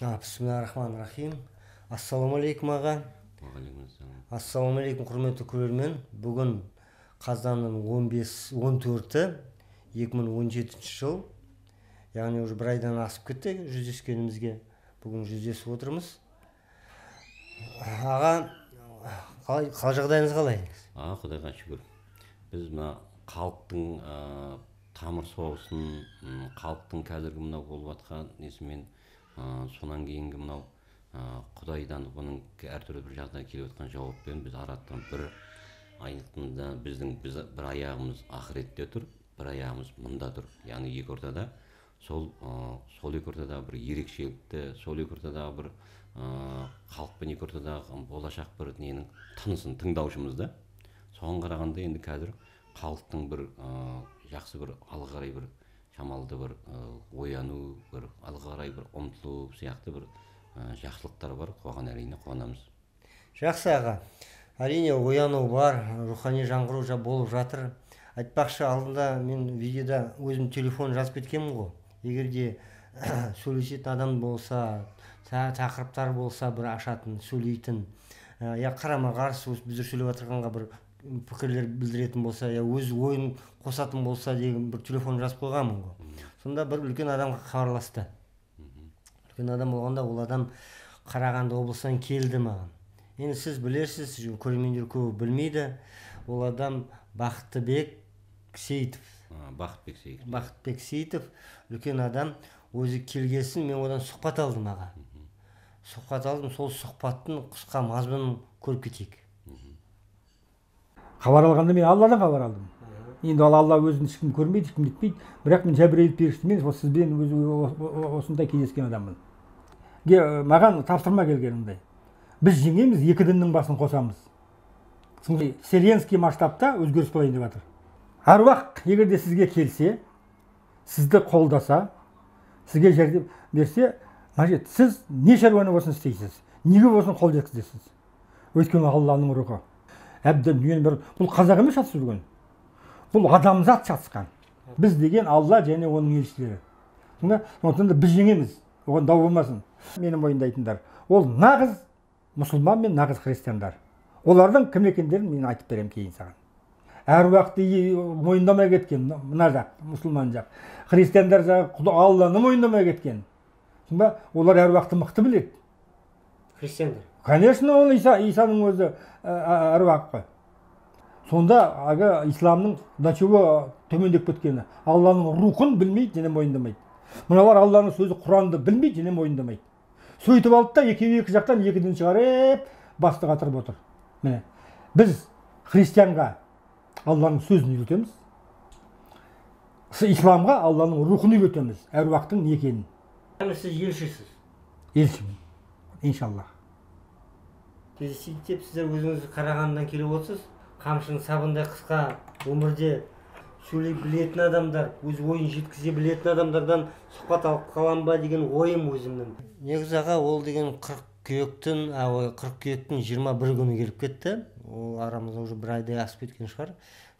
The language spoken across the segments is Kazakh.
рахим ассалаумағалейкум аға. Уағалейкумассалам. Ассалаумағалейкум құрметті көрермен. Бүгін қазанның 15 14-і 2017 жыл. Яғни уже бір айдан асып кетті жүздескенімізге. Бүгін жүздесіп отырмыз. Аға қалай қал жағдайыңыз қалай? А құдайға шүкір. Біз мына халықтың ә, тамыр соғысын халықтың қазіргі мынау болып жатқан несімен сонан кейінгі мынау? Құдайдан бұның әртүрлі бір жағдай келіп жатқан жауаппен біз араттан бір айнықтында біздің біз бір аяғымыз ақыретте тұр бір аяғымыз мұнда тұр. Яғни екі ортада. Сол ә, сол екі ортадағы бір ерекшелікті сол екі ортадағы бір ә, халықпен екі ортадағы болашақ бір ненің тынысын тыңдаушымыз да соған қарағанда енді қазір халықтың бір ә, жақсы бір алға қарай бір шамалды бір ә, ояну бір алға қарай бір ұмтылу сияқты бір ә, жақсылықтар бар. Оған әрине қуанамыз. Жақсы аға. Әрине ояну бар рухани жаңғыру жа болып жатыр. Айтпақшы алдында мен видеода өзім телефон жазып кеткенмін ғой. Егер де сөйлесетін адам болса та- тақырыптар болса бір ашатын сөйлейтін ә, я қарама қарсы біздер сөйлеп жатырғанға бір пікірлер білдіретін болса я өз ойын қосатын болса деген бір телефон жазып қойғанмын ғой. Сонда бір үлкен адамға хабарласты. Үлкен адам болғанда ол адам қарағанды облысынан келді маған. Енді сіз білесіз көрермендер көбі білмейді. Ол адам бақытбек сейітов. Бақытбек сейітов. Бақытбек сейітов. Үлкен адам өзі келгесін мен одан сұхбат алдым аға. Сұхбат алдым сол сұхбаттың қысқа мазмұнын көріп кетейік. Хабар алғанда мен алладан хабар алдым. Енді ол алла өзін ешкім көрмейді ешкім нетпейді бірақ мен жәбірейіл періштемен осы сізбен осындай кездескен адаммын. Маған тапсырма келген мындай біз жеңеміз екі діннің басын қосамыз. Вселенский масштабта өзгеріс болайын деп жатыр. Әруақ егер де сізге келсе сізді қолдаса сізге жәрдем берсе мажет сіз не шаруаны болсын істейсіз неге болсын қол жеткізесіз? Өйткені алланың рухы. Әбден дүниені бір бұл қазақ емес шатысып жүрген бұл адамзат шатысқан. Біз деген алла және оның елшілері. Сонда сондықтан да біз жеңеміз. Оған дау болмасын. Менің мойындайтындар. Ол нағыз мұсылман мен нағыз христиандар. Олардың кім екендерін мен айтып беремін кейін саған. Әруақты мойындамай кеткен мына- жақ мұсылман жақ. Христиандар жағы алланы мойындамай кеткен. Сонда олар әруақты мықты біледі. Христиандар. Конечно ол иса исаның өзі әруақ қой сонда әлгі исламның до чего төмендеп кеткені? Алланың рухын білмейді және мойындамайды. Мыналар алланың сөзі құранды білмейді және мойындамайды. Сөйтіп алды да екеуі екі жақтан екі дін шығарып басты қатырып отыр. Міне біз христианға алланың сөзін үйретеміз. Исламға алланың рухын үйретеміз. Әруақтың не екенін. Сіз елшісіз. Елшімін. Иншаллах. Сөйтіп сіздер өзіңіз қарағандыдан келіп отырсыз. Қамшының сабындай қысқа өмірде сөйлей білетін адамдар өз ойын жеткізе білетін адамдардан сұхбат алып қалам ба деген ойым өзімнің. Негізі аға ол деген қыркүйектің ой, қыркүйектің жиырма бір күні келіп кетті. Ол арамызда уже бір айдай асып кеткен шығар.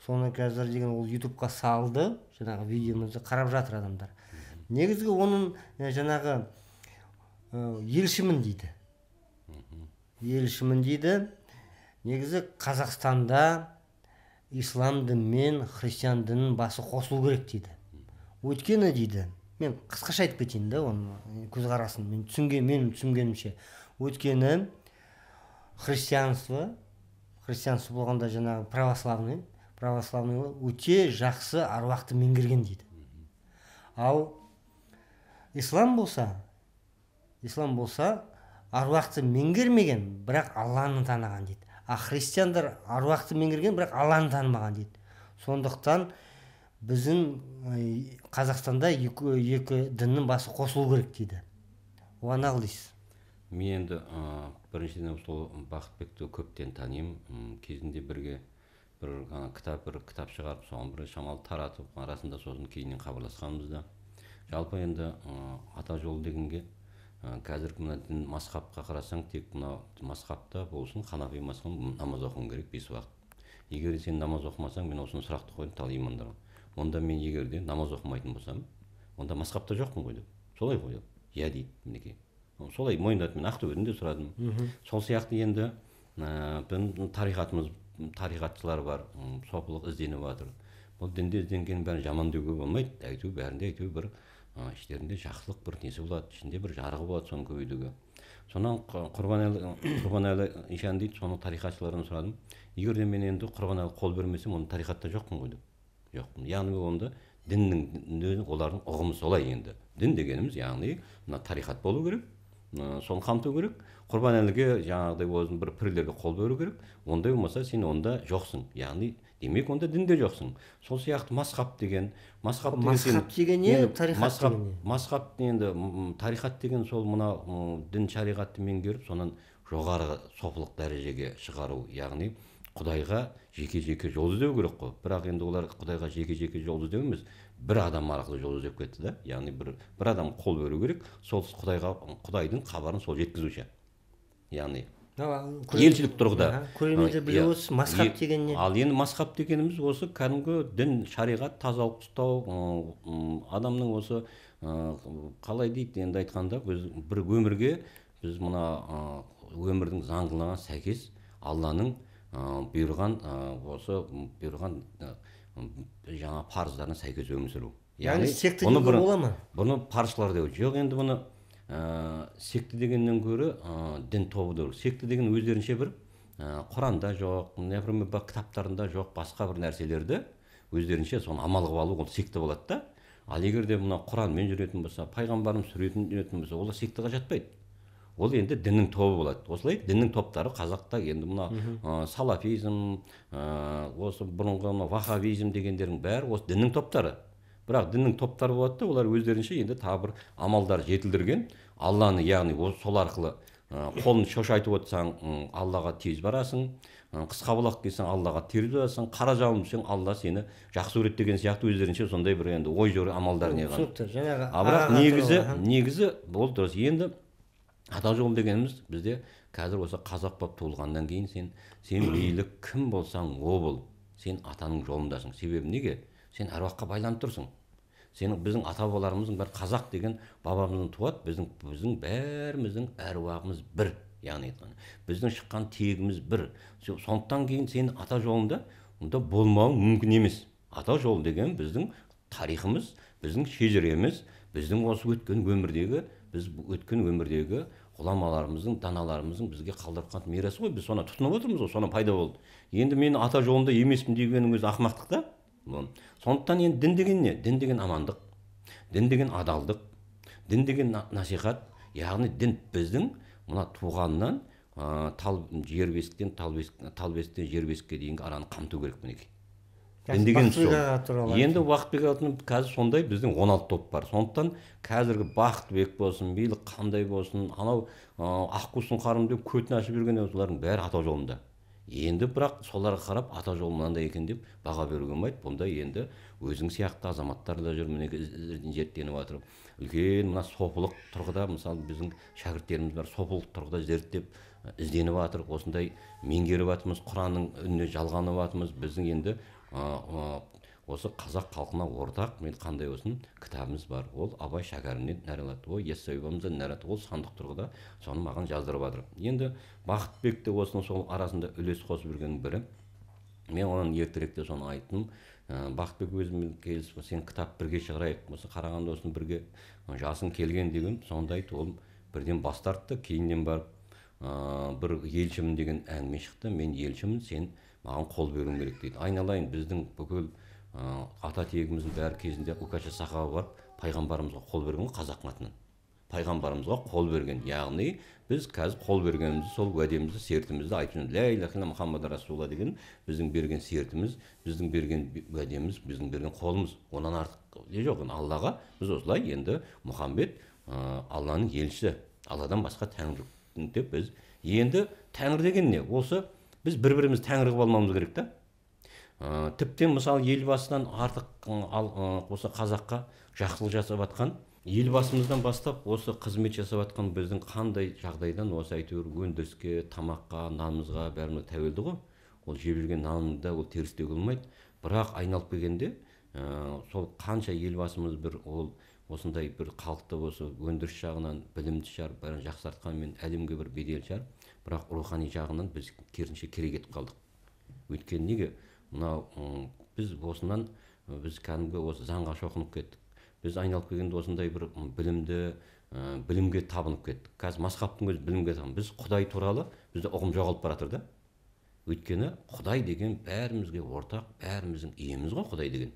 Соны қазір деген ол ютубқа салды. Жаңағы видеомызды қарап жатыр адамдар. Негізгі оның жаңағы елшімін дейді. Елшімін дейді. Негізі қазақстанда ислам діні мен христиан дінінің басы қосылу керек дейді. Өйткені дейді мен қысқаша айтып кетейін да оны көзқарасын мен түсінген менің түсінгенімше. Өйткені христианство христианство болғанда жаңағы православный православный өте жақсы аруақты меңгерген дейді. Ал ислам болса ислам болса аруақты меңгермеген бірақ алланы таныған дейді. А христиандар аруақты меңгерген бірақ алланы танымаған дейді. Сондықтан біздің қазақстанда екі, екі діннің басы қосылу керек дейді. Оған не дейсіз мен енді ә, біріншіден сол бақытбекті көптен танимын. Кезінде бірге бір ана кітап бір кітап шығарып соған бір шамалы таратып арасында сосын кейіннен хабарласқанбыз да. Жалпы енді ә, ата жолы дегенге қазіргі мына дін масхабқа қарасаң тек мына масхабта болсын ханафи масхаб намаз оқуың керек бес уақыт. Егер сен намаз оқымасаң мен осыны сұрақты қойдым тағы имамдарға онда мен егер де намаз оқымайтын болсам онда масхабта жоқпын ғой деп. Солай ғой иә дейді мінекей. Солай мойындады. Мен ақтөбеден де сұрадым. Сол сияқты енді ә, біздің тарихатымыз тарихатшылар бар сопылық ізденіп жатыр. Бұл дінде ізденгеннің бәрін жаман деуге болмайды. Әйтеуір бәрінде әйтеуір бір ә, іштерінде жақсылық бір несі болады ішінде бір жарығы болады соны көбейтуге. Сонан құрбанәлі құрбанәлі ишан дейді соның тарихатшыларынан сұрадым. Егер де мен енді құрбанәлі қол бермесем онда тарихатта жоқпын ғой деп. Жоқпын. Яғни онда діннің олардың ұғымы солай енді. Дін дегеніміз яғни мына тарихат болу керек соны қамту керек. Құрбанәліге жаңағыдай өзің бір пірлерге қол беру керек. Ондай болмаса сен онда жоқсың. Яғни демек онда дінде жоқсың сол сияқты масхаб деген масхаб Масхаб деген не, масхаб масхаб енді тарихат деген сол мына дін шариғатты меңгеріп сонан жоғары сопылық дәрежеге шығару яғни құдайға жеке жеке жол іздеу керек қой бірақ енді олар құдайға жеке жеке жол іздеу емес бір адам арқылы жол іздеп кетті да яғни бір бір адам қол беру керек сол құдайға құдайдың хабарын сол жеткізуші яғни елшілік тұрғыда. Көрермендер біле Иә. отырсын масхаб деген не ал енді масхаб дегеніміз осы кәдімгі дін шариғат тазалық ұстау адамның осы қалай дейді енді айтқанда біз бір өмірге біз мына өмірдің заңдылығына сәйкес алланың бұйырған осы бұйырған жаңа парыздарына сәйкес өмір сүру. Яғни секта бұны деуге бұрын- бола ма? бұны паршылар деп жоқ енді бұны ә, секті дегеннен гөрі ә, дін тобы деп секті деген өздерінше бір ә, құранда жоқ например кітаптарында жоқ басқа бір нәрселерді өздерінше соны амал қылып алу ол секта болады да ал егер де мына құранмен жүретін болса пайғамбарымыз суретін жүретін болса олар сектаға жатпайды ол енді діннің тобы болады осылай діннің топтары қазақта енді мына ә, салафизм ә, осы бұрынғы мына ваххабизм дегендердің бәрі осы діннің топтары бірақ діннің топтары болады да олар өздерінше енді тағы бір амалдар жетілдірген. Алланы яғни ол сол арқылы қолын шошайтып отырсаң аллаға тез барасың. Қысқа бұлақ келсең аллаға тез барасың. Қара жауын түсең алла сені жақсы көреді деген сияқты өздерінше сондай бір енді ой жор амалдар неған түсінікті. Жаңағы а бірақ негізі негізі ол дұрыс. Енді ата жол дегеніміз бізде қазір осы қазақ болып туылғаннан кейін сен сен мейлі кім болсаң о бол. Сен атаның жолындасың себебі неге? Сен әруаққа байланып тұрсың. Сенің біздің ата бабаларымыздың бәрі қазақ деген бабамыздан туады. Біздің біздің бәріміздің әруағымыз бір яғни айтқанда. Біздің шыққан тегіміз бір. Со- сондықтан кейін сен ата жолында онда болмауың мүмкін емес. Ата жолы деген біздің тарихымыз біздің шежіреміз біздің осы өткен өмірдегі біз өткен өмірдегі ғұламаларымыздың даналарымыздың бізге қалдырып қалған мирасы ғой. Біз соны тұтынып отырмыз ғой соны пайда болды. Енді мен ата жолында емеспін дегеннің өзі ақымақтық та. Сондықтан енді дін деген не? Дін деген амандық. Дін деген адалдық. Дін деген на- насихат. Яғни дін біздің мына туғаннан ә, тал жер бесіктен тал бесік тал бесіктен жер бесікке дейінгі араны қамту керек мінекей. Дін деген сол. енді уақытбек алтын қазір сондай біздің 16 топ бар. Сондықтан қазіргі бақытбек болсын мейлі қандай болсын анау ә, аққу сұңқарым деп көтін ашып жүрген осылардың бәрі ата жолында. Енді бірақ соларға қарап ата жолы мынандай екен деп баға беруге болмайды. Бұнда енді өзің сияқты азаматтар да жүр мінекей зерттеніп жатыр үлкен мына сопылық тұрғыда мысалы біздің шәкірттеріміз бар сопылық тұрғыда зерттеп ізденіп жатыр осындай меңгеріп жатырмыз құранның үніне жалғанып жатырмыз біздің енді осы қазақ халқына ортақ мен қандай болсын кітабымыз бар. Ол абай шәкәрімнен нәралады ол яссауи бабамыздан нәралады ол сандық тұрғыда соны маған жаздырып жатыр. Енді бақытбек те осының сол арасында үлес қосып жүргеннің бірі. Мен оған ертеректе соны айттым. Ә, бақытбек өзімен келісіп сен кітап бірге шығарайық осы қарағанды осыны бірге жасың келген деген сонда айтты. Ол бірден бас тартты кейіннен барып ә, бір елшімін деген әңгіме шықты. Мен елшімін сен маған қол беруің керек дейді. Айналайын біздің бүкіл ата тегіміздің бәрі кезінде укача сахаба барып пайғамбарымызға қол берген ғой қазақтың атынан. Пайғамбарымызға қол берген. Яғни біз қазір қол бергенімізді сол уәдемізді сертімізді айтып ля иляха илля мұхаммад расулалла деген біздің берген сертіміз біздің берген уәдеміз біздің берген қолымыз. Онан артық не жоқ. Аллаға біз осылай енді мұхаммед ә, алланың елшісі. Алладан басқа тәңір деп біз енді тәңір деген не? Осы біз бір бірімізді тәңір қылып алмауымыз керек та. Ә, тіптен мысалы елбасынан артық ал осы қазаққа жақсылық жасап жатқан елбасымыздан бастап осы қызмет жасап жатқан біздің қандай жағдайдан осы әйтеуір өндіріске тамаққа нанымызға бәріміз тәуелді ғой. Ол жеп жүрген нанды ол теріс деуге болмайды бірақ айналып келгенде ә, сол қанша елбасымыз бір ол осындай бір халықты осы өндіріс жағынан білімді шығар бәрін жақсартқанмен әлемге бір бедел шығар. Бірақ рухани жағынан біз керісінше керек етіп қалдық. Өйткені неге? Мынау біз осынан біз кәдімгі осы заңға шоқынып кеттік. Біз айналып келгенде осындай бір білімді ы, білімге табынып кеттік. Қазір масхабтың өзі білімге табын біз құдай туралы бізде ұғым жоғалып бара жатыр да. Өйткені құдай деген бәрімізге ортақ бәріміздің иеміз ғой құдай деген.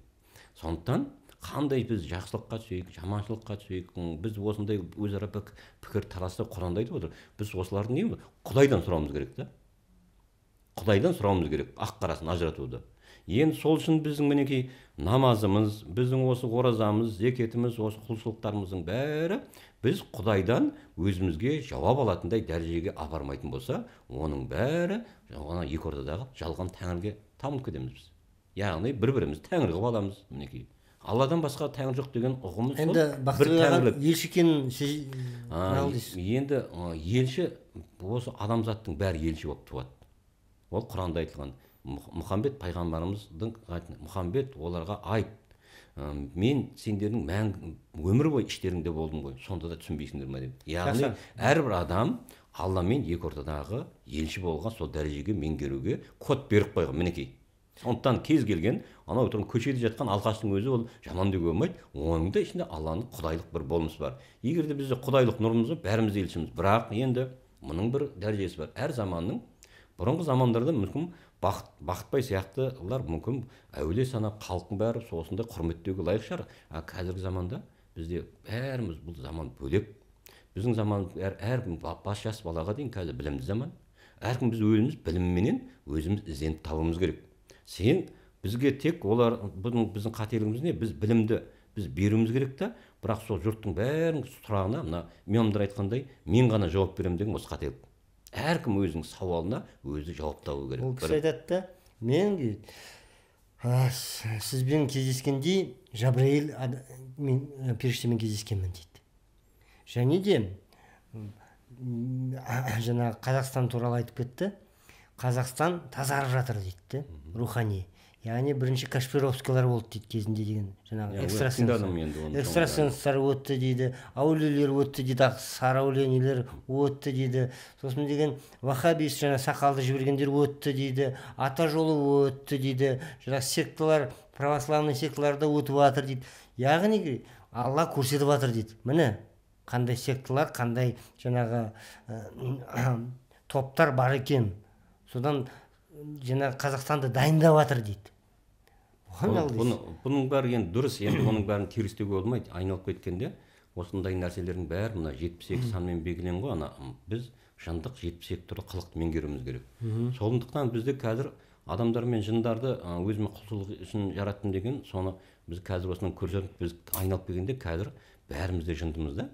Сондықтан қандай біз жақсылыққа түсейік жаманшылыққа түсейік біз осындай өзара пік- пікір таласта құранда айтып отыр біз осылардың не құдайдан сұрауымыз керек та. Құдайдан сұрауымыз керек ақ қарасын ажыратуды. Енді сол үшін біздің мінекей намазымыз біздің осы оразамыз зекетіміз осы құлшылықтарымыздың бәрі біз құдайдан өзімізге жауап алатындай дәрежеге апармайтын болса оның бәрі ана екі ортадағы жалған тәңірге табынып кетеміз біз. Яғни бір бірімізді тәңір қылып аламыз мінекей. Алладан басқа тәңір жоқ деген ұғымымыз сол енді елші екенін енді елші осы адамзаттың бәрі елші болып туады. Ол құранда айтылған Мұх- мұхаммед пайғамбарымыздың мұхаммед оларға айт ы, мен сендердің мәңгі өмір бойы іштеріңде болдым ғой сонда да түсінбейсіңдер ма? деп. Яғни әрбір адам алламен екі ортадағы елші болған сол дәрежеге меңгеруге код беріп қойған мінекей. Сондықтан кез келген анау тұрған көшеде жатқан алқаштың өзі ол жаман деуге болмайды оның да ішінде алланың құдайлық бір болмысы бар. Егер де бізде құдайлық нұрымыз бәріміз елшіміз бірақ енді мұның бір дәрежесі бар. Әр заманның бұрынғы замандарда мүмкін бақыт бақытбай сияқтылар мүмкін әулие санап халықтың бәрі осындай құрметтеуге лайық шығар. А қазіргі заманда бізде бәріміз бұл заман бөлек. Біздің заман әр, әр ба- бас жас балаға дейін қазір білімді заман. Әркім біз өзіміз білімменен өзіміз ізденіп табуымыз керек. Сен бізге тек олар бұның біздің қателігіміз не? Біз білімді біз беруіміз керек та. Бірақ сол жұрттың бәрінің сұрағына мына имамдар айтқандай мен ғана жауап беремін деген осы қателік. Әркім өзінің сауалына өзі жауап табу керек. Ол кісі айтады да мен дейді «А, с- сізбен кездескенде жабраил мен ә, періштемен кездескенмін дейді. Және де жаңағы қазақстан туралы айтып кетті. Қазақстан тазарып жатыр дейді да рухани. Яғни бірінші кашпировскийлар болды дейді кезінде деген жаңағы экстрасенстар. өтті дейді әулиелер өтті дейді сары әулиелер өтті дейді. Сосын деген вахабист жаңа сақалды жібергендер өтті дейді ата жолы өтті дейді. Жаңағы секталар православный секталарда өтіп жатыр дейді. Яғни алла көрсетіп жатыр дейді. Міне қандай секталар қандай жаңағы ә, топтар бар екен. Содан жаңағы қазақстанды дайындап жатыр дейді бұған Бұны- ал дейсіз. бұны, бұның бәрі енді дұрыс. Енді оның бәрін теріс деуге болмайды. Айналып кеткенде осындай нәрселердің бәрі мына жетпіс екі санмен белгіленген ғой ана. Біз жындық жетпіс екі түрлі қылықты меңгеруіміз керек. Сондықтан бізде қазір адамдар мен жындарды өзіме құлшылық үшін жараттым деген соны біз қазір осынан көрсетіп біз айналып келгенде қазір бәріміз де жындымыз да.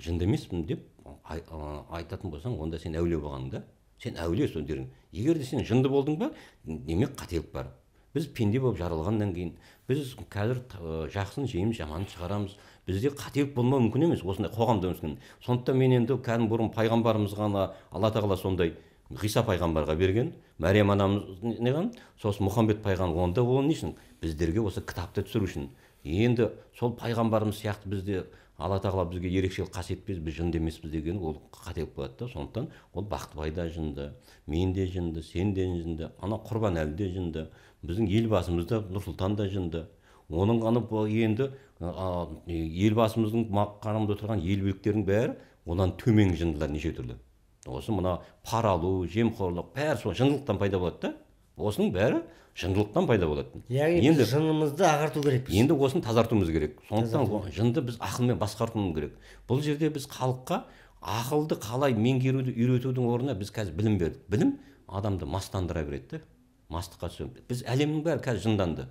Жынды емеспін деп айтатын болсаң онда сен әулие болғаның да. Сен әулиесің дерің егер де сен жынды болдың ба демек қателік бар. Біз пенде болып жаралғаннан кейін біз қазір жақсыны жейміз жаманын шығарамыз. Бізде қателік болмауы мүмкін емес осындай қоғамда өмір сондықтан мен енді кәдімгі бұрын пайғамбарымыз ғана алла тағала сондай ғиса пайғамбарға берген мәриям анамыз не не қылған? Сосын мұхаммед пайғамбар онда ол не үшін? Біздерге осы кітапты түсіру үшін. Енді сол пайғамбарымыз сияқты бізде алла тағала бізге ерекшелік қасиет берді біз жынды емеспіз деген ол қателік болады да. Сондықтан ол бақтыбай да жынды мен де жынды сен де жынды ана құрбанәлі де жынды. Біздің елбасымыз да нұрсұлтан да жынды. Оның ғана енді а, елбасымыздың қарамында отырған ел биліктерінің бәрі одан төменгі жындылар неше түрлі. Осы мына пара алу жемқорлық бәрі сол жындылықтан пайда болады да. Осының бәрі жындылықтан пайда болады. Яғни енді жынымызды ағарту керекпіз енді осыны тазартуымыз керек. Сондықтан жынды біз ақылмен басқартуымыз керек. Бұл жерде біз халыққа ақылды қалай меңгеруді үйретудің орнына біз қазір білім бердік. Білім адамды мастандыра береді да. Мастыққа түседі біз әлемнің бәрі қазір жынданды.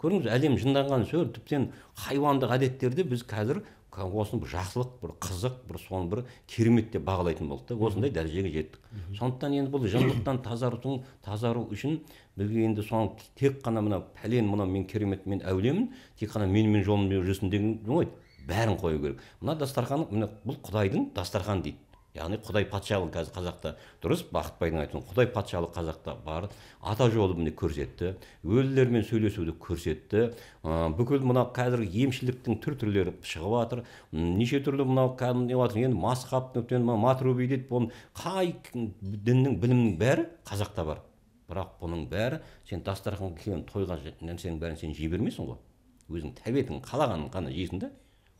Көрдіңіз әлем жынданған сөз тіптен хайуандық әдеттерді біз қазір осыны бір жақсылық бір қызық бір соны бір керемет деп бағалайтын болдық та осындай дәрежеге жеттік. Сондықтан енді бұл жындылықтан тазарту тазару үшін бізге енді соны тек қана мына пәлен мынау мен керемет мен әулиемін тек қана менімен жолыммен жүрсін деген болмайды бәрін қою керек. Мына дастархан міне бұл құдайдың дастарханы дейді. Яғни құдай патшалығы қазір қазақта дұрыс бақытбайдың айтуын құдай патшалығы қазақта бар. Ата жолы міне көрсетті өлілермен сөйлесуді көрсетті. Ә, бүкіл мына қазіргі емшіліктің түр түрлері шығып жатыр. Неше түрлі мынау кәдімгі жатыр енді масхаб матруби дейді бұның қай діннің білімнің бәрі қазақта бар. Бірақ бұның бәрі сен дастарханға келген тойға нәрсенің бәрін сен жей бермейсің ғой. Өзің тәбетің қалағанын ғана жейсің да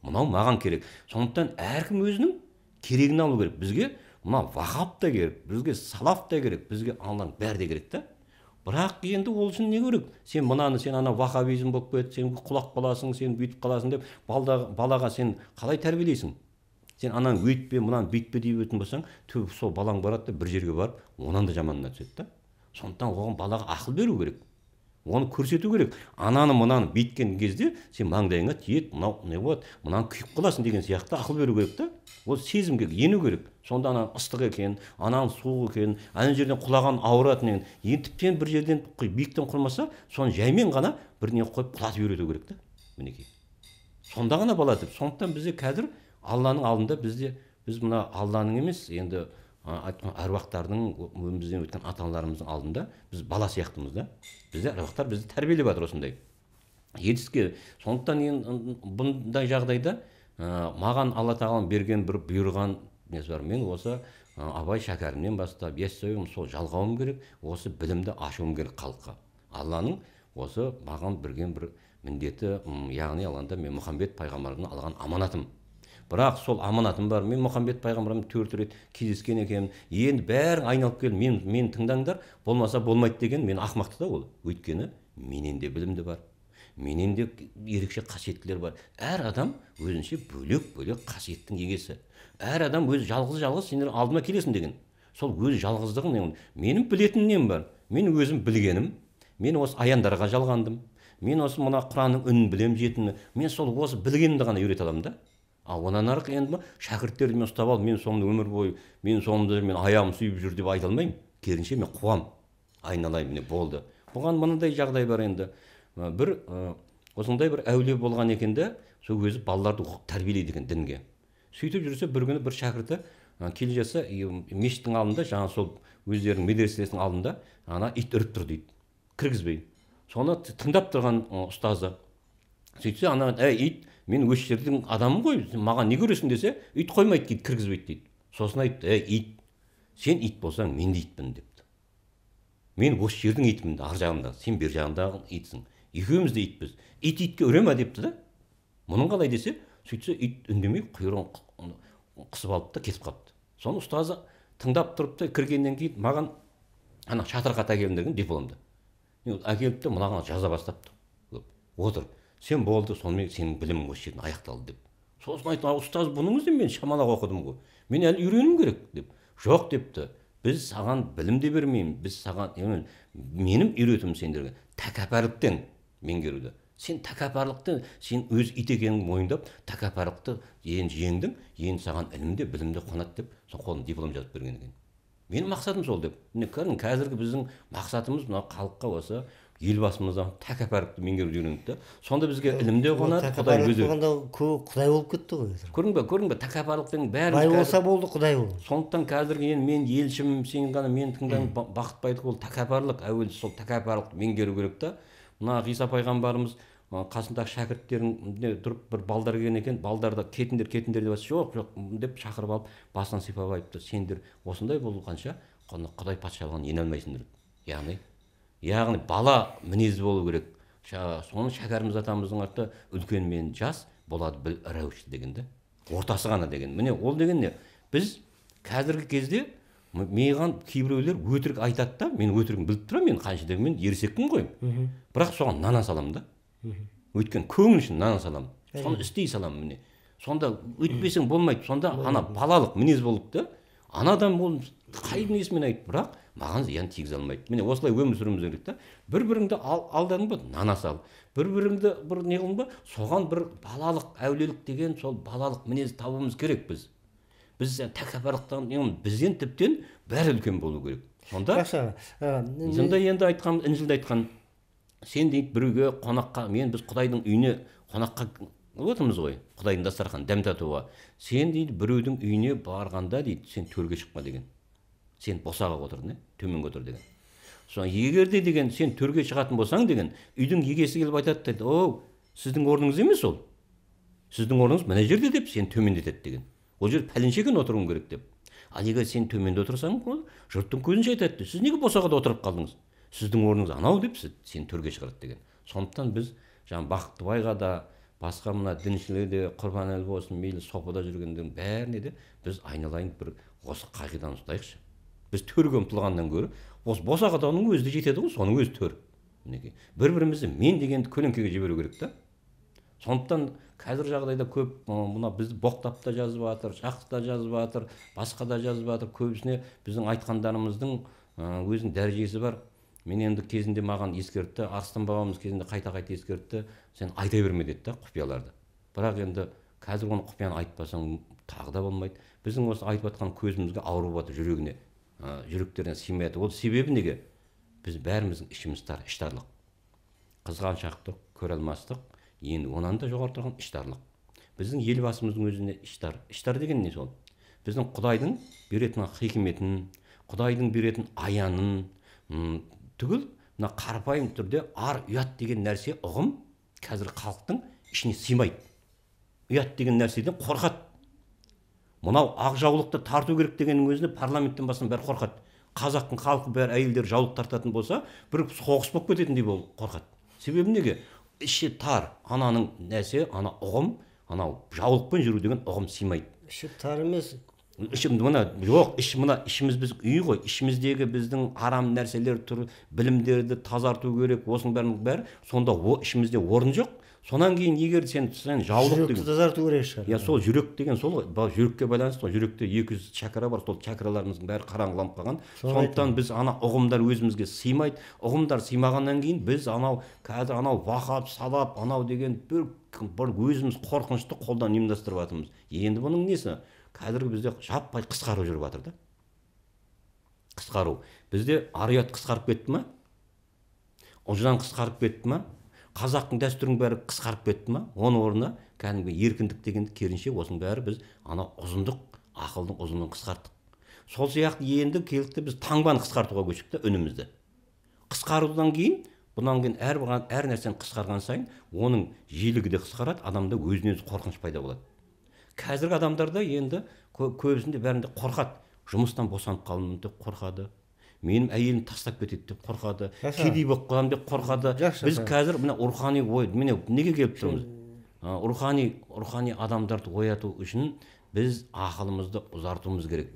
мынау маған керек. Сондықтан әркім өзінің керегін алу керек? Бізге мына вахаб та керек бізге салаф та керек бізге алланың бәрі де керек та. Бірақ енді ол үшін не керек? Сен мынаны сен ана вахабизм болып кетті сен құлақ қаласың сен бүйтіп қаласың деп балда, балаға сен қалай тәрбиелейсің? Сен ананы өйтпе мынаны бүйтпе деп өтін болсаң түбі сол балаң барады да бір жерге барып онан да жаманына түседі да. Сондықтан оған балаға ақыл беру керек. Оны көрсету керек. Ананы мынаны бүйткен кезде сен маңдайыңа тиеді мынау не болады мынаны күйіп қаласың деген сияқты ақыл беру керек та. Ол сезімге ену керек. Сонда ана ыстық екен ананың суық екен ана жерден құлаған ауыратын екен. Енді тіптен бір жерден биіктен құлмаса соны жаймен ғана бірдеңе қойып құлатып үйрету керек та мінекей. Сонда ғана бала деп. Сондықтан бізде қазір алланың алдында бізде біз мына алланың емес енді айтқан әруақтардың өмірімізден өткен ата аналарымыздың алдында біз бала сияқтымыз да. Бізді әруақтар бізді тәрбиелеп жатыр осындай. Етіске сондықтан енді бұндай жағдайда ә, маған алла тағаланың берген бір бұйырған несі бар? Мен осы абай шәкәрімнен бастап яссауиім сол жалғауым керек осы білімді ашуым керек халыққа. Алланың осы маған берген бір міндеті яғни алғанда мен мұхаммед пайғамбардан алған аманатым. Бірақ сол аманатым бар. Мен мұхаммед пайғамбармен төрт рет кездескен екенмін. Енді бәрің айналып келіп мен мені тыңдаңдар. Болмаса болмайды деген мен ақымақты да ол. Өйткені менен де білімді бар. Менен де ерекше қасиеттілер бар. Әр адам өзінше бөлек бөлек қасиеттің егесі. Әр адам өзі жалғыз жалғыз сендер алдыма келесің деген. Сол өз жалғыздығым менің білетін нем бар? Мен өзім білгенім. Мен осы аяндарға жалғандым. Мен осы мына құранның үнін білемін жетіні мен сол осы білгенімді ғана үйрете аламын да. Ал одан ары енді шәкірттерді мен ұстап алып мен соңында өмір бойы мен соңында мен аяғым сүйіп жүр деп айта алмаймын. Керісінше мен қуам. Айналайын міне болды. Бұған мынандай жағдай бар енді. Бір осындай бір әулие болған екен да сол өзі балаларды тәрбиелейді екен дінге. Сөйтіп жүрсе бір күні бір шәкірті келе жатса мешіттің алдында жаңағы сол өздерінің медресесінің алдында ана ит үріп тұр дейді. Кіргізбей. Соны тыңдап тұрған ұстазы. Сөйтсе ана әй ит мен осы жердің адамымын ғой маған не көресің десе ит қоймайды дейді кіргізбейді дейді сосын айтты ей ит сен ит болсаң мен де итпін депті. Мен осы жердің итімін ар жағында сен бер жағындағы итсің. Екеуміз де итпіз. Ит итке үре ма депті да мұның қалай десе сөйтсе ит үндемей құйрығын қысып алды да кетіп қалыпты. Соны ұстазы тыңдап тұрып та кіргеннен кейін маған ана шатырға әкелдім деген дипломды. Әкеліп та мынаған жаза бастапты. Отыр. Сен болды сонымен сенің білімің осы жерден аяқталды деп. Сосын айтты ұстаз бұның өзін мен шамалақ оқыдым ғой. Мен әлі үйренуім керек деп. Жоқ депті. Біз саған білім де бермейміз біз саған менің үйретуім сендерге тәкаппарлықтан меңгеруді. Сен тәкаппарлықты сен өз ит екеніңді мойындап тәкаппарлықты енді жеңдің енді саған ілім де білім де қонады деп сол қолына диплом жазып берген екен. Менің мақсатым сол деп. Міне қазіргі біздің мақсатымыз мына халыққа осы елбасымыздан тәкаппарлықты меңгеруді үйрендік та сонда бізге ілім де қонады құдай өзі құдай болып кетті ғой қазір. көрдің ба көрдің ба тәкаппарлықтың бәрі бай болса болды құдай бол сондықтан қазіргі енді мен елшімін сен ғана мені тыңдаң бақытбайдікі ол тәкаппарлық әуелі сол тәкаппарлықты меңгеру керек та. Мына ғиса пайғамбарымыз қасындағы шәкірттеріне тұрып бір балдар келген екен балдарды кетіңдер кетіңдер деп жатса жоқ жоқ деп шақырып алып басынан сипап айтыпты сендер осындай болғанша құдай патшалығына ене алмайсыңдар яғни яғни бала мінезі болу керек. Соны шәкәріміз атамыздың аты үлкен мен жас болады біл рәуіш деген да ортасы ғана деген. Міне ол деген не? Біз қазіргі кезде маған кейбіреулер өтірік айтады да мен өтірігін біліп тұрамын мен қанша дегенмен ересекпін ғой бірақ соған нана саламын да. Өйткені көңіл үшін нана саламын соны істей саламын міне. Сонда өйтпесең болмайды. Сонда ана балалық мінез болып да анадан ол қай несімен айтты бірақ маған зиян тигізе алмайды. Міне осылай өмір сүруіміз керек та. Бір біріңді ал, алдадың ба нана сал. Бір біріңді бір не қылдың ба? Соған бір балалық әулиелік деген сол балалық мінез табуымыз керек біз. Біз тәкаппарлықтан бізден тіптен бәрі үлкен болу керек. Сонда сонда енді айтқан інжілде айтқан. Сен дейді біреуге қонаққа мен біз құдайдың үйіне қонаққа отырмыз ғой. Құдайдың дастарханы дәм татуға. Сен дейді біреудің үйіне барғанда дейді сен төрге шықпа деген. Сен босаға отырдың иә төменге отыр деген. Соны егер де деген сен төрге шығатын болсаң деген үйдің егесі келіп айтады дейді оу сіздің орныңыз емес ол сіздің орныңыз мына жерде деп сені төмендетеді деген. Ол жер пәленше екен отыруың керек деп. Ал егер сен төменде отырсаң ол жұрттың көзінше айтады сіз неге босағада отырып қалдыңыз? Сіздің орныңыз анау деп сені төрге шығарады деген. Сондықтан біз жаңағы бақтыбайға да басқа мына діншілер де құрбанәлі болсын мейлі сопыда жүргендердің бәріне де біз айналайын бір осы қағиданы ұстайықшы біз төрге ұмтылғаннан гөрі осы босағаданың өзі де жетеді ғой соның өзі төр. Мінекей. Бір бірімізді мен дегенді көлеңкеге жіберу керек та. Сондықтан қазір жағдайда көп мына бізді боқтап та жазып жатыр жақсы да жазып жатыр басқа да жазып жатыр көбісіне біздің айтқандарымыздың өзінің дәрежесі бар. Мен енді кезінде маған ескертті арыстан бабамыз кезінде қайта қайта ескертті. Сен айта берме деді да құпияларды. Бірақ енді қазір оны құпияны айтпасаң тағы да болмайды. Біздің осы айтып жатқан көзімізге ауырып жатыр жүрегіне. Жүректеріне сыймай жатыр ол себебі неге? Біз бәріміздің ішіміз тар іштарлық. Қызғаншақтық көре алмастық. Енді онан да жоғары тұрған іштарлық. Біздің елбасымыздың өзіне іштар. Іштар деген не сол? Біздің құдайдың беретін хикметін құдайдың беретін аянын түгіл мына қарапайым түрде ар ұят деген нәрсе ұғым қазір халықтың ішіне сыймайды. Ұят деген нәрседен қорқады. Мынау ақ жаулықты тарту керек дегеннің өзінде парламенттен басқан бәрі қорқады. Қазақтың халқы бәрі әйелдер жаулық тартатын болса бір соғыс болып кететіндей болып қорқады. Себебі неге? Іші тар ананың нәрсе ана ұғым анау жаулықпен жүру деген ұғым сыймайды. Іші тар емес. Іші мына жоқ іш мына ішіміз біз үй ғой. Ішіміздегі біздің арам нәрселер тұр білімдерді тазарту керек осының бәрінің бәрі сонда о ішімізде орын жоқ. Сонан кейін егер сен сен жаулық жүректі деген тазарту керек шығар. Иә сол жүрек деген сол ғой жүрекке байланысты ғой. Жүректе екі жүз чакра бар сол чакраларымыздың бәрі қараңғыланып қалған. Сондықтан біз ана ұғымдар өзімізге сыймайды. Ұғымдар сыймағаннан кейін біз анау қазір анау вахаб салап анау деген бір бір өзіміз қорқынышты қолдан ұйымдастырып жатырмыз. Енді бұның несі? Қазіргі бізде жаппай қысқару жүріп жатыр да. Қысқару. Бізде ар ұят қысқарып кетті ма ұлжан қысқарып кетті ма қазақтың дәстүрінің бәрі қысқарып кетті ма? Оның орнына кәдімгі еркіндік дегенді керісінше осының бәрі біз ана ұзындық ақылдың ұзындығын қысқарттық. Сол сияқты енді келдік біз таңбаны қысқартуға көштік та үнімізді. Қысқарудан кейін бұдан кейін әр әр нәрсені қысқарған сайын оның жиілігі де қысқарады адамда өзінен өзі қорқыныш пайда болады. Қазіргі адамдарда енді кө- көбісінде бәрінде қорқады. Жұмыстан босанып қалдым деп қорқады. Менің әйелім тастап кетеді деп қорқады. Кедей болып қаламын деп қорқады. Біз қазір мына рухани ой міне неге келіп тұрмыз? Рухани рухани адамдарды ояту үшін біз ақылымызды ұзартуымыз керек.